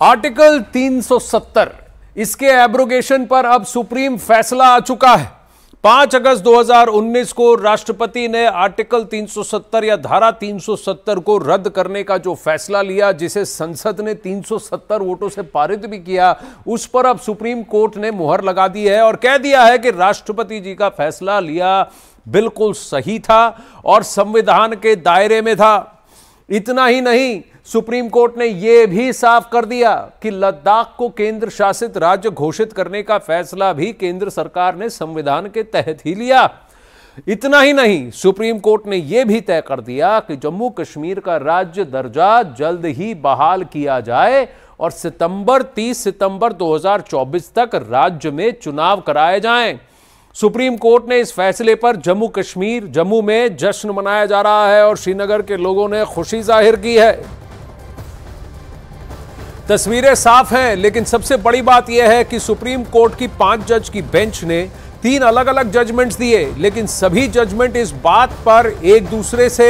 Article 370 इसके abrogation पर अब सुप्रीम फैसला आ चुका है। 5 अगस्त 2019 को राष्ट्रपति ने आर्टिकल 370 या धारा 370 को रद्द करने का जो फैसला लिया, जिसे संसद ने 370 वोटों से पारित भी किया, उस पर अब सुप्रीम कोर्ट ने मुहर लगा दी है और कह दिया है कि राष्ट्रपति जी का फैसला लिया बिल्कुल सही था और संविधान के दायरे में था। इतना ही नहीं, सुप्रीम कोर्ट ने यह भी साफ़ कर दिया कि लद्दाख को केंद्र शासित राज्य घोषित करने का फैसला भी केंद्र सरकार ने संविधान के तहत ही लिया। इतना ही नहीं, सुप्रीम कोर्ट ने यह भी तय कर दिया कि जम्मू कश्मीर का राज्य दर्जा जल्द ही बहाल किया जाए और सितंबर 30 सितंबर 2024 तक राज्य में चुनाव कराए जाएँ। सुप्रीम कोर्ट ने इस फैसले पर जम्मू कश्मीर, जम्मू में जश्न मनाया जा रहा है और श्रीनगर के लोगों ने खुशी ज़ाहिर की है। तस्वीरें साफ़ हैं, लेकिन सबसे बड़ी बात यह है कि सुप्रीम कोर्ट की पाँच जज की बेंच ने तीन अलग अलग जजमेंट्स दिए, लेकिन सभी जजमेंट इस बात पर एक दूसरे से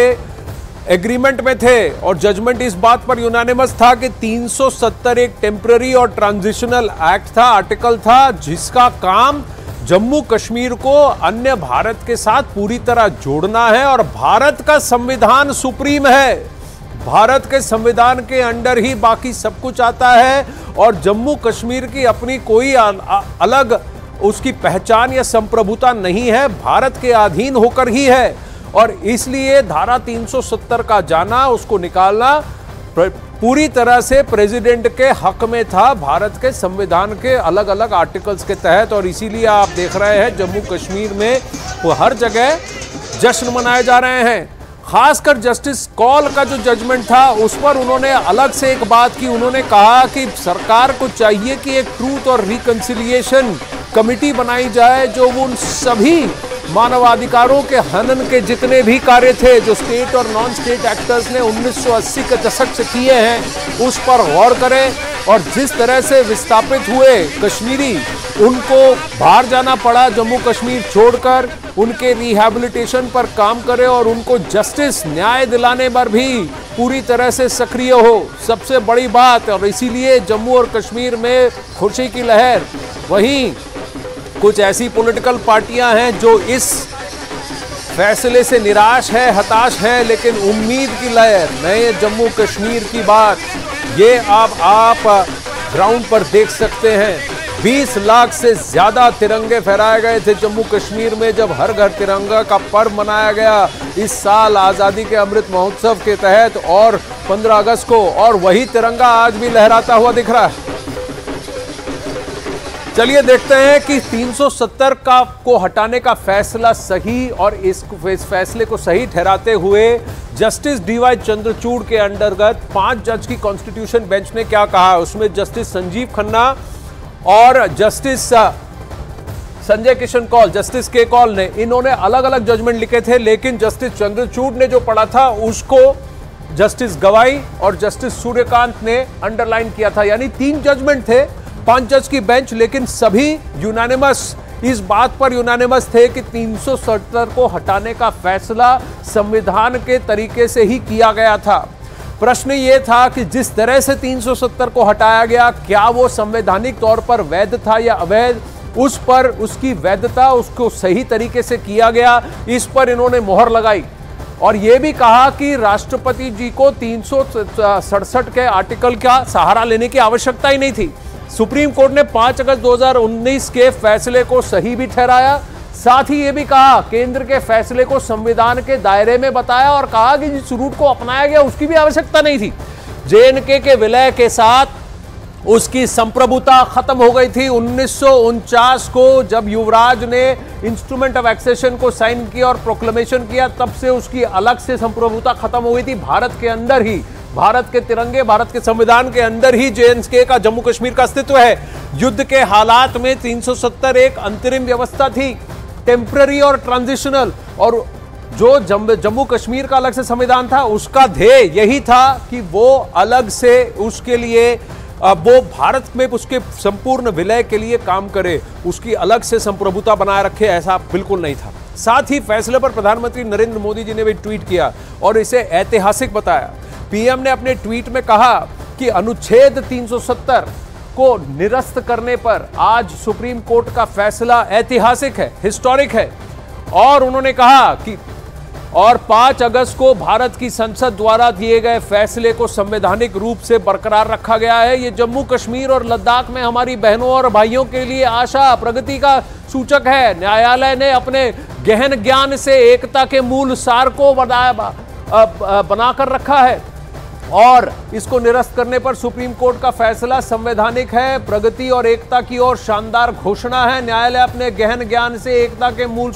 एग्रीमेंट में थे और जजमेंट इस बात पर यूनानिमस था कि 370 एक टेम्पररी और ट्रांजिशनल एक्ट था, आर्टिकल था, जिसका काम जम्मू कश्मीर को अन्य भारत के साथ पूरी तरह जोड़ना है और भारत का संविधान सुप्रीम है। भारत के संविधान के अंडर ही बाकी सब कुछ आता है और जम्मू कश्मीर की अपनी कोई अलग उसकी पहचान या संप्रभुता नहीं है, भारत के अधीन होकर ही है। और इसलिए धारा 370 का जाना, उसको निकालना पूरी तरह से प्रेसिडेंट के हक में था, भारत के संविधान के अलग अलग आर्टिकल्स के तहत और इसीलिए आप देख रहे हैं जम्मू कश्मीर में वो हर जगह जश्न मनाए जा रहे हैं। खासकर जस्टिस कॉल का जो जजमेंट था, उस पर उन्होंने अलग से एक बात की। उन्होंने कहा कि सरकार को चाहिए कि एक ट्रूथ और रिकंसिलिएशन कमिटी बनाई जाए, जो उन सभी मानवाधिकारों के हनन के जितने भी कार्य थे, जो स्टेट और नॉन स्टेट एक्टर्स ने 1980 के दशक से किए हैं, उस पर गौर करें और जिस तरह से विस्थापित हुए कश्मीरी, उनको बाहर जाना पड़ा जम्मू कश्मीर छोड़कर, उनके रिहेबिलिटेशन पर काम करे और उनको जस्टिस न्याय दिलाने पर भी पूरी तरह से सक्रिय हो। सबसे बड़ी बात, और इसीलिए जम्मू और कश्मीर में खुशी की लहर, वहीं कुछ ऐसी पॉलिटिकल पार्टियाँ हैं जो इस फैसले से निराश है, हताश है, लेकिन उम्मीद की लहर नए जम्मू कश्मीर की बात, ये अब आप ग्राउंड पर देख सकते हैं। 20 लाख से ज़्यादा तिरंगे फहराए गए थे जम्मू कश्मीर में जब हर घर तिरंगा का पर्व मनाया गया। इस साल आज़ादी के अमृत महोत्सव के तहत और 15 अगस्त को और वही तिरंगा आज भी लहराता हुआ दिख रहा है। चलिए देखते हैं कि 370 का को हटाने का फैसला सही और इस, फैसले को सही ठहराते हुए जस्टिस डीवाई चंद्रचूड़ के अंतर्गत पाँच जज की कॉन्स्टिट्यूशन बेंच ने क्या कहा? उसमें जस्टिस संजीव खन्ना और justice Sanjay Kishan Kaul justice K Kaul ने। इन्होंने अलग अलग जजमेंट लिखे थे लेकिन जस्टिस चंद्रचूड़ ने जो पढ़ा था उसको जस्टिस गवाई और जस्टिस सूर्यकांत ने अंडरलाइन किया था। यानी तीन जजमेंट थे पाँच जज की बेंच लेकिन सभी यूनानिमस इस बात पर यूनानिमस थे कि 370 को हटाने का फैसला संविधान के तरीके से ही किया गया था। प्रश्न ये था कि जिस तरह से 370 को हटाया गया, क्या वो संवैधानिक तौर पर वैध था या अवैध? उस पर उसकी वैधता उसको सही तरीके से किया गया, इस पर इन्होंने मोहर लगाई। और ये भी कहा कि राष्ट्रपति जी को तीन सौ सड़सठ के आर्टिकल का सहारा लेने की आवश्यकता ही नहीं थी। सुप्रीम कोर्ट ने 5 अगस्त 2019 के फैसले को सही भी ठहराया। साथ ही ये भी कहा, केंद्र के फैसले को संविधान के दायरे में बताया और कहा कि जिस रूट को अपनाया गया उसकी भी आवश्यकता नहीं थी। जेएनके के विलय के साथ उसकी संप्रभुता खत्म हो गई थी। उन्नीस सौ उनचास को जब युवराज ने इंस्ट्रूमेंट ऑफ़ एक्सेशन को साइन किया और प्रोक्लेमेशन किया, तब से उसकी अलग से संप्रभुता खत्म हो गई थी। भारत के अंदर ही भारत के तिरंगे, भारत के संविधान के अंदर ही जेएनके का जम्मू कश्मीर का अस्तित्व है। युद्ध के हालात में 370 एक अंतरिम व्यवस्था थी। टेम्पररी और ट्रांजिशनल और जो जम्मू कश्मीर का अलग से संविधान था, उसका ध्येय यही था कि वो अलग से उसके लिए वो भारत में उसके संपूर्ण विलय के लिए काम करे, उसकी अलग से संप्रभुता बनाए रखे, ऐसा बिल्कुल नहीं था। साथ ही फैसले पर प्रधानमंत्री नरेंद्र मोदी जी ने भी ट्वीट किया और इसे ऐतिहासिक बताया। पीएम ने अपने ट्वीट में कहा कि अनुच्छेद 370 को निरस्त करने पर आज सुप्रीम कोर्ट का फैसला ऐतिहासिक है, हिस्टोरिक है। और उन्होंने कहा कि और 5 अगस्त को भारत की संसद द्वारा दिए गए फैसले को संवैधानिक रूप से बरकरार रखा गया है। ये जम्मू कश्मीर और लद्दाख में हमारी बहनों और भाइयों के लिए आशा, प्रगति का सूचक है। न्यायालय ने अपने गहन ज्ञान से एकता के मूल सार को बनाकर रखा है। और इसको निरस्त करने पर सुप्रीम कोर्ट का फैसला संवैधानिक है। प्रगति और एकता की ओर शानदार घोषणा है। न्यायालय अपने गहन ज्ञान से एकता के मूल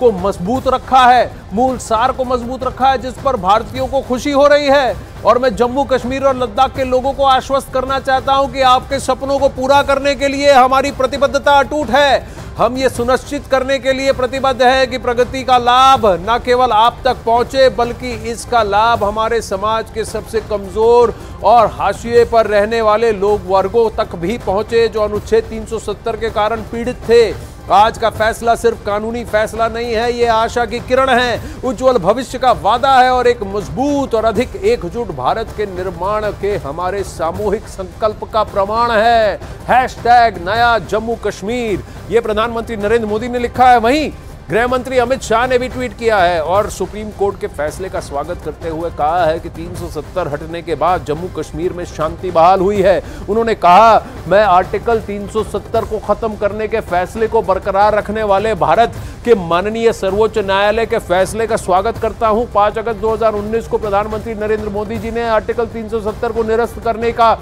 को मज़बूत रखा है। मूल सार को मज़बूत रखा है, जिस पर भारतीयों को खुशी हो रही है। और मैं जम्मू कश्मीर और लद्दाख के लोगों को आश्वस्त करना चाहता हूँ कि आपके सपनों को पूरा करने के लिए हमारी प्रतिबद्धता अटूट है। हम ये सुनिश्चित करने के लिए प्रतिबद्ध है कि प्रगति का लाभ न केवल आप तक पहुँचे, बल्कि इसका लाभ हमारे समाज के सबसे कमज़ोर और हाशिए पर रहने वाले लोग वर्गों तक भी पहुँचे, जो अनुच्छेद 370 के कारण पीड़ित थे। आज का फैसला सिर्फ़ कानूनी फैसला नहीं है, ये आशा की किरण है। उज्जवल भविष्य का वादा है और एक मज़बूत और अधिक एकजुट भारत के निर्माण के हमारे सामूहिक संकल्प का प्रमाण है। हैशटैग नया जम्मू कश्मीर। ये प्रधानमंत्री नरेंद्र मोदी ने लिखा है, वहीं गृह मंत्री अमित शाह ने भी ट्वीट किया है और सुप्रीम कोर्ट के फैसले का स्वागत करते हुए कहा है कि 370 हटने के बाद जम्मू कश्मीर में शांति बहाल हुई है। उन्होंने कहा, मैं आर्टिकल 370 को खत्म करने के फैसले को बरकरार रखने वाले भारत के माननीय सर्वोच्च न्यायालय के फैसले का स्वागत करता हूँ। पाँच अगस्त दो हज़ार उन्नीस को प्रधानमंत्री नरेंद्र मोदी जी ने आर्टिकल तीन सौ सत्तर को निरस्त करने का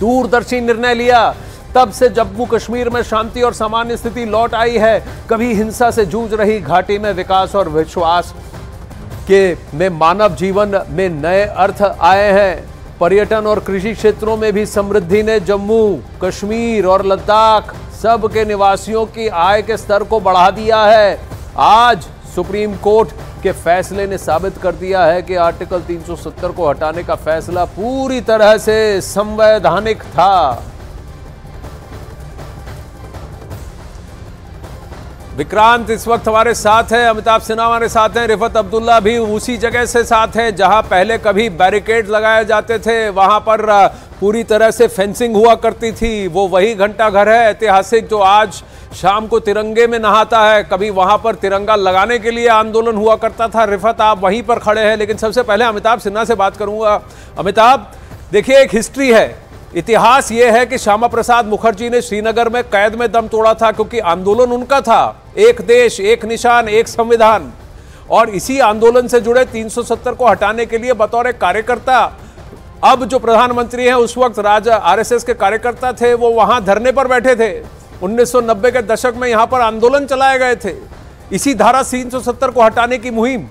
दूरदर्शी निर्णय लिया। तब से जम्मू कश्मीर में शांति और सामान्य स्थिति लौट आई है। कभी हिंसा से जूझ रही घाटी में विकास और विश्वास के में मानव जीवन में नए अर्थ आए हैं। पर्यटन और कृषि क्षेत्रों में भी समृद्धि ने जम्मू, कश्मीर और लद्दाख सब के निवासियों की आय के स्तर को बढ़ा दिया है। आज सुप्रीम कोर्ट के फैसले ने साबित कर दिया है कि आर्टिकल 370 को हटाने का फैसला पूरी तरह से संवैधानिक था। विक्रांत इस वक्त हमारे साथ हैं, अमिताभ सिन्हा हमारे साथ हैं, रिफत अब्दुल्ला भी उसी जगह से साथ हैं, जहाँ पहले कभी बैरिकेड लगाए जाते थे, वहाँ पर पूरी तरह से फेंसिंग हुआ करती थी, वो वही घंटा घर है, ऐतिहासिक जो आज शाम को तिरंगे में नहाता है, कभी वहाँ पर तिरंगा लगाने के लिए आंदोलन हुआ करता था, रिफत आप वहीं पर खड़े हैं, लेकिन सबसे पहले अमिताभ सिन्हा से बात करूँगा। अमिताभ, देखिए एक हिस्ट्री है इतिहास ये है कि श्यामा प्रसाद मुखर्जी ने श्रीनगर में कैद में दम तोड़ा था क्योंकि आंदोलन उनका था। एक देश, एक निशान, एक संविधान। और इसी आंदोलन से जुड़े 370 को हटाने के लिए बतौर एक कार्यकर्ता, अब जो प्रधानमंत्री हैं, उस वक्त राजा आरएसएस के कार्यकर्ता थे, वो वहाँ धरने पर बैठे थे। 1990 के दशक में यहाँ पर आंदोलन चलाए गए थे। इसी धारा 370 को हटाने की मुहिम।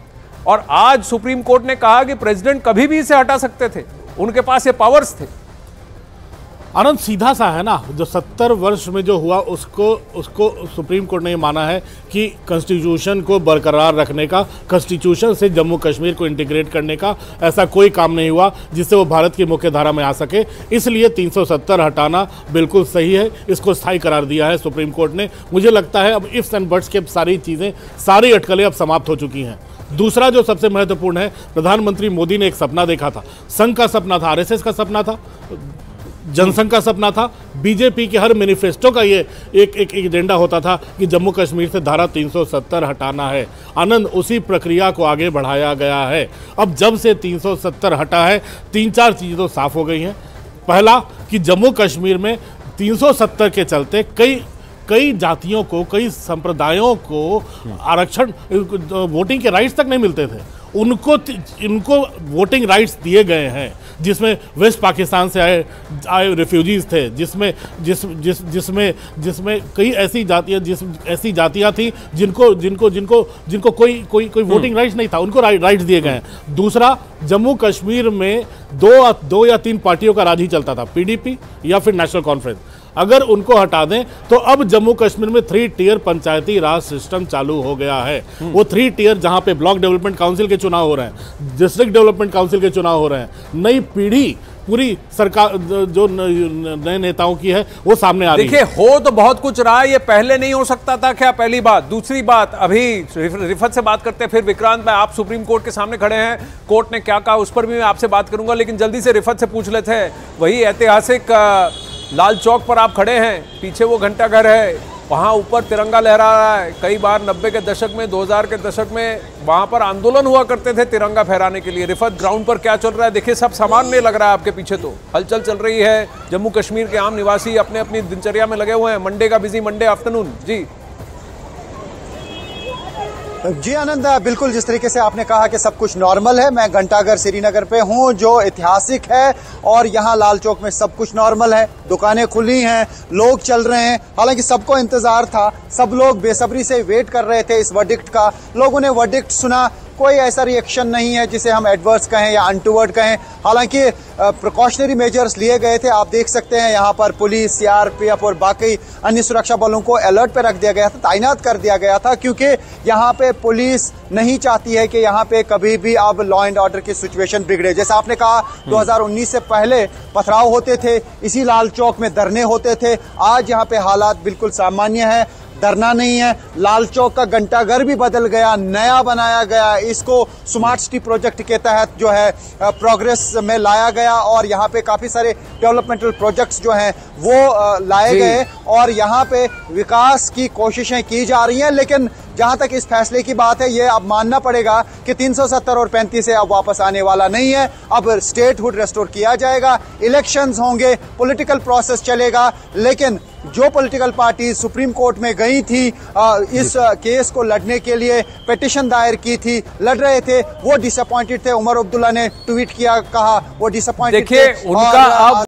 और आज सुप्रीम कोर्ट ने कहा कि प्रेसिडेंट कभी भी इसे हटा सकते थे। उनके पास ये पावर्स थे। आनंद सीधा सा है ना, जो सत्तर वर्ष में जो हुआ, उसको उसको सुप्रीम कोर्ट ने माना है कि कॉन्स्टिट्यूशन को बरकरार रखने का कॉन्स्टिट्यूशन से जम्मू कश्मीर को इंटीग्रेट करने का ऐसा कोई काम नहीं हुआ, जिससे वो भारत की मुख्य धारा में आ सके। इसलिए 370 हटाना बिल्कुल सही है, इसको स्थायी करार दिया है सुप्रीम कोर्ट ने। मुझे लगता है अब इफ्स एंड बर्ड्स के सारी चीज़ें, सारी अटकलें अब समाप्त हो चुकी हैं। दूसरा जो सबसे महत्वपूर्ण है, प्रधानमंत्री मोदी ने एक सपना देखा था, संघ का सपना था, आरएसएस का सपना था। जनसंघ का सपना था। बीजेपी के हर मैनिफेस्टो का ये एक एक एजेंडा होता था कि जम्मू कश्मीर से धारा 370 हटाना है। आनंद उसी प्रक्रिया को आगे बढ़ाया गया है। अब जब से 370 हटा है, तीन चार चीज़ें तो साफ़ हो गई हैं। पहला, कि जम्मू कश्मीर में 370 के चलते कई कई जातियों को, कई संप्रदायों को आरक्षण वोटिंग के राइट्स तक नहीं मिलते थे। उनको, इनको वोटिंग राइट्स दिए गए हैं। जिसमें वेस्ट पाकिस्तान से आए आए रेफ्यूजीज थे जिसमें जिस जिस जिसमें जिसमें कई ऐसी जातियाँ जिस ऐसी जातियाँ थी जिनको जिनको जिनको जिनको कोई कोई कोई वोटिंग हम्म। राइट्स नहीं था उनको राइट्स दिए गए हैं दूसरा जम्मू कश्मीर में दो दो या तीन पार्टियों का राज ही चलता था पीडीपी या फिर नेशनल कॉन्फ्रेंस अगर उनको हटा दें तो अब जम्मू कश्मीर में three tier Panchayati Raj system चालू हो गया है। हम्म। वो थ्री टीयर जहाँ पे ब्लॉक डेवलपमेंट काउंसिल के चुनाव हो रहे हैं डिस्ट्रिक्ट डेवलपमेंट काउंसिल के चुनाव हो रहे हैं। नई पीढ़ी पूरी सरकार जो नए नेताओं की है वो सामने आ रही देखिए हो। तो बहुत कुछ रहा ये पहले नहीं हो सकता था क्या पहली बात? दूसरी बात अभी रिफत से बात करते हैं फिर विक्रांत भाई आप सुप्रीम कोर्ट के सामने खड़े हैं। कोर्ट ने क्या कहा उस पर भी मैं आपसे बात करूँगा लेकिन जल्दी से रिफत से पूछ लेते हैं। वही ऐतिहासिक लाल चौक पर आप खड़े हैं, पीछे वो घंटा घर है, वहाँ ऊपर तिरंगा लहरा रहा है। कई बार नब्बे के दशक में 2000 के दशक में वहाँ पर आंदोलन हुआ करते थे तिरंगा फहराने के लिए। रिफत, ग्राउंड पर क्या चल रहा है? देखिए, सब सामान नहीं लग रहा है आपके पीछे तो। हलचल चल रही है, जम्मू कश्मीर के आम निवासी अपने अपनी दिनचर्या में लगे हुए हैं। मंडे का बिज़ी मंडे आफ्टरनून जी। जी आनंद, बिल्कुल जिस तरीके से आपने कहा कि सब कुछ नॉर्मल है, मैं घंटाघर श्रीनगर पे हूँ, जो ऐतिहासिक है, और यहाँ लाल चौक में सब कुछ नॉर्मल है, दुकानें खुली हैं, लोग चल रहे हैं। हालाँकि सबको इंतज़ार था, सब लोग बेसब्री से वेट कर रहे थे इस वर्डिक्ट का। लोगों ने वर्डिक्ट सुना कोई ऐसा रिएक्शन नहीं है जिसे हम एडवर्स कहें या अनटूवर्ड कहें। हालाँकि प्रिकॉशनरी मेजर्स लिए गए थे। आप देख सकते हैं यहाँ पर पुलिस सीआरपीएफ और बाकी अन्य सुरक्षा बलों को अलर्ट पर रख दिया गया था तैनात कर दिया गया था क्योंकि यहाँ पे पुलिस नहीं चाहती है कि यहाँ पे कभी भी अब लॉ एंड ऑर्डर की सिचुएशन बिगड़े। जैसे आपने कहा 2019 हम्म। से पहले पथराव होते थे इसी लाल चौक में धरने होते थे। आज यहाँ पे हालात बिल्कुल सामान्य है। डरना नहीं है। लाल चौक का घंटाघर भी बदल गया नया बनाया गया। इसको स्मार्ट सिटी प्रोजेक्ट के तहत जो है प्रोग्रेस में लाया गया और यहाँ पे काफ़ी सारे डेवलपमेंटल प्रोजेक्ट्स जो हैं वो लाए गए और यहाँ पे विकास की कोशिशें की जा रही हैं लेकिन जहाँ तक इस फैसले की बात है ये अब मानना पड़ेगा कि 370 और 35 से अब वापस आने वाला नहीं है। अब स्टेटहुड रेस्टोर किया जाएगा। इलेक्शंस होंगे पॉलिटिकल प्रोसेस चलेगा लेकिन जो पॉलिटिकल पार्टी सुप्रीम कोर्ट में गई थी इस केस को लड़ने के लिए पिटिशन दायर की थी लड़ रहे थे वो डिसअपॉइंटेड थे। उमर अब्दुल्ला ने ट्वीट किया कहा वो डिसअपॉइंटेड देखिए उनका अब